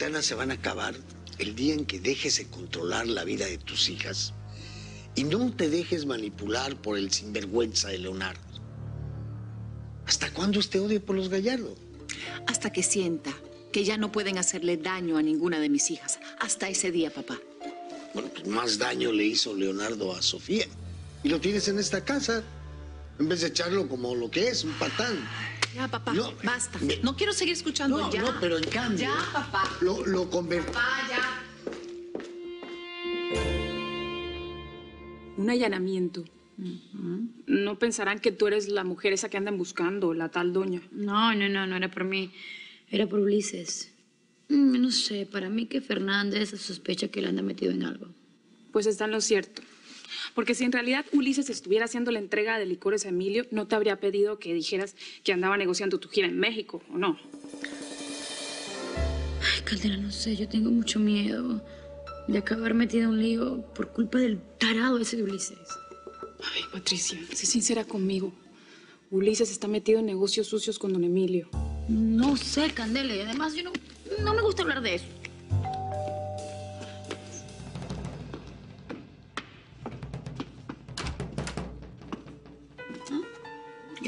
Se van a acabar el día en que dejes de controlar la vida de tus hijas y no te dejes manipular por el sinvergüenza de Leonardo. ¿Hasta cuándo este odio por los Gallardo? Hasta que sienta que ya no pueden hacerle daño a ninguna de mis hijas. Hasta ese día, papá. Bueno, pues más daño le hizo Leonardo a Sofía. Y lo tienes en esta casa, en vez de echarlo como lo que es, un patán. Ya, papá, No, basta. me- No quiero seguir escuchando No, ya. no, pero en cambio... Ya, papá. Lo, lo convertí... Papá, ya. Un allanamiento. No pensarán que tú eres la mujer esa que andan buscando, la tal doña. No, no, no, no era por mí. Era por Ulises. Mm, No sé, para mí que Fernández sospecha que él anda metido en algo. Pues está en lo cierto. Porque si en realidad Ulises estuviera haciendo la entrega de licores a Emilio, no te habría pedido que dijeras que andaba negociando tu gira en México, ¿o no? Ay, Caldera, no sé, yo tengo mucho miedo de acabar metida en un lío por culpa del tarado ese de Ulises. Ay, Patricia, sé sincera conmigo. Ulises está metido en negocios sucios con don Emilio. No sé, Candela, y además yo no, no me gusta hablar de eso.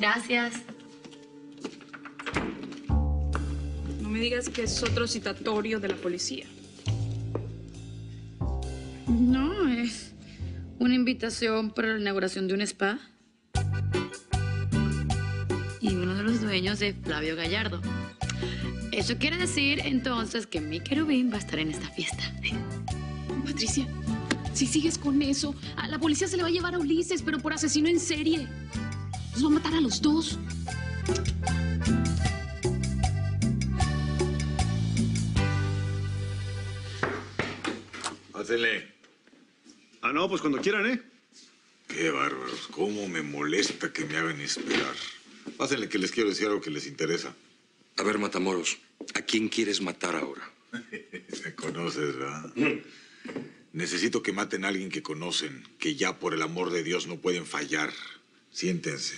Gracias. No me digas que es otro citatorio de la policía. No, es una invitación para la inauguración de un spa. Y uno de los dueños es Flavio Gallardo. Eso quiere decir entonces que mi querubín va a estar en esta fiesta. Patricia, si sigues con eso, a la policía se le va a llevar a Ulises, pero por asesino en serie. Los va a matar a los dos. Pásenle. Ah, no, pues cuando quieran, ¿eh? Qué bárbaros. Cómo me molesta que me hagan esperar. Pásenle que les quiero decir algo que les interesa. A ver, Matamoros, ¿a quién quieres matar ahora? Me conoces, ¿verdad? Necesito que maten a alguien que conocen, que ya por el amor de Dios no pueden fallar. Siéntense.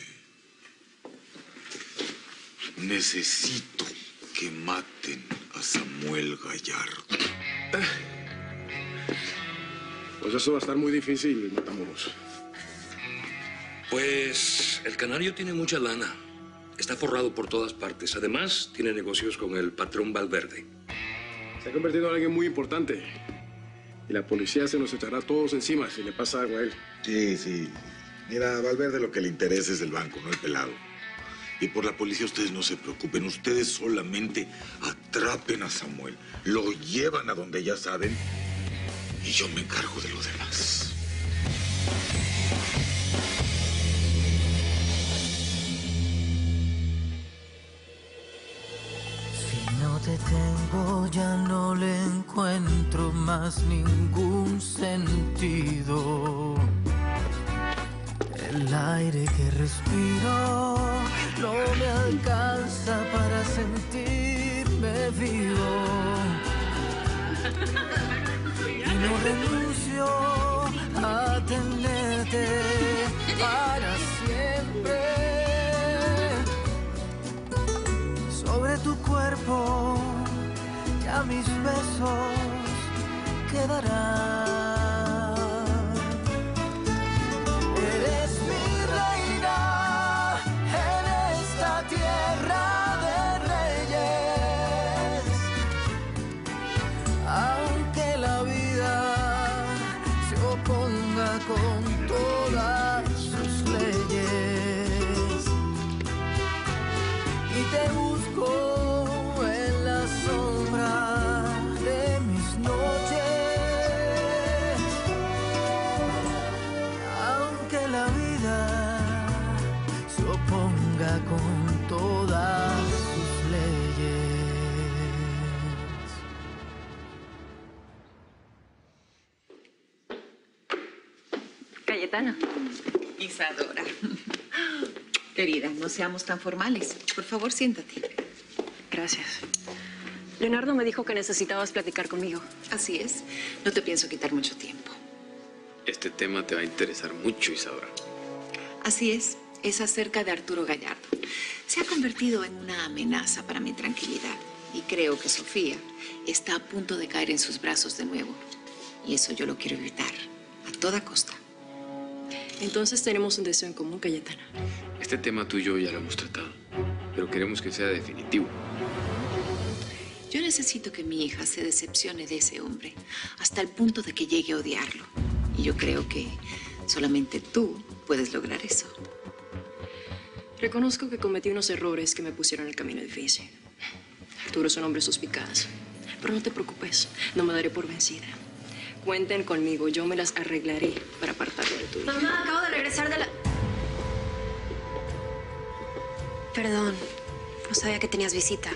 Necesito que maten a Samuel Gallardo. Pues eso va a estar muy difícil, Matamoros. Pues el canario tiene mucha lana. Está forrado por todas partes. Además, tiene negocios con el patrón Valverde. Se ha convertido en alguien muy importante. Y la policía se nos echará a todos encima si le pasa algo a él. Sí, sí. Mira, a Valverde lo que le interesa es el banco, no el pelado. Y por la policía ustedes no se preocupen. Ustedes solamente atrapen a Samuel. Lo llevan a donde ya saben. Y yo me encargo de lo demás. Si no te tengo ya no le encuentro más ningún sentido. El aire que respiro no me alcanza para sentirme vivo. Y no renuncio a tenerte para siempre sobre tu cuerpo ya mis besos quedarán. Cayetana. Isadora. Querida, no seamos tan formales. Por favor, siéntate. Gracias. Leonardo me dijo que necesitabas platicar conmigo. Así es. No te pienso quitar mucho tiempo. Este tema te va a interesar mucho, Isadora. Así es. Es acerca de Arturo Gallardo. Se ha convertido en una amenaza para mi tranquilidad. Y creo que Sofía está a punto de caer en sus brazos de nuevo. Y eso yo lo quiero evitar, a toda costa. Entonces tenemos un deseo en común, Cayetana. Este tema tú y yo ya lo hemos tratado, pero queremos que sea definitivo. Yo necesito que mi hija se decepcione de ese hombre hasta el punto de que llegue a odiarlo. Y yo creo que solamente tú puedes lograr eso. Reconozco que cometí unos errores que me pusieron en el camino difícil. Arturo es un hombre suspicaz. Pero no te preocupes, no me daré por vencida. Cuenten conmigo, yo me las arreglaré para apartarlo Mamá, acabo de regresar de la... Perdón, no sabía que tenías visita.